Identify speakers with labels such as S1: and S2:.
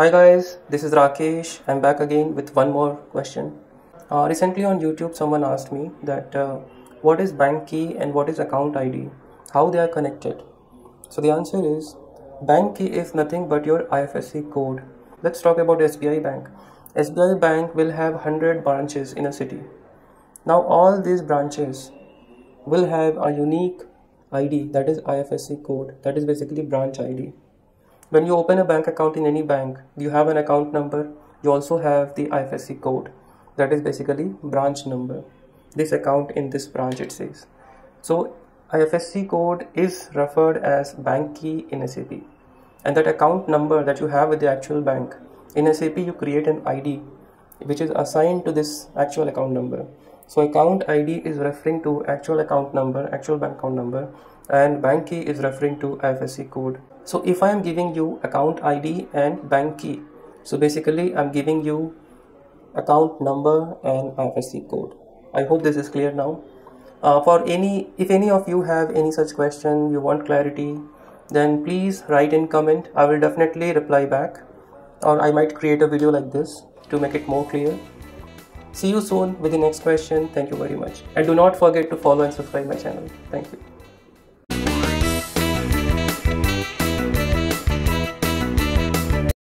S1: Hi guys, this is Rakesh. I'm back again with one more question. Uh, recently on YouTube, someone asked me that uh, what is bank key and what is account ID, how they are connected. So the answer is bank key is nothing but your IFSC code. Let's talk about SBI Bank. SBI Bank will have 100 branches in a city. Now all these branches will have a unique ID that is IFSC code that is basically branch ID. When you open a bank account in any bank, you have an account number, you also have the IFSC code that is basically branch number. This account in this branch it says. So IFSC code is referred as bank key in SAP and that account number that you have with the actual bank in SAP you create an ID which is assigned to this actual account number so account id is referring to actual account number actual bank account number and bank key is referring to ifsc code. So if i am giving you account id and bank key so basically i'm giving you account number and ifsc code. I hope this is clear now. Uh, for any if any of you have any such question you want clarity then please write in comment. I will definitely reply back or i might create a video like this to make it more clear See you soon with the next question. Thank you very much. And do not forget to follow and subscribe my channel. Thank you.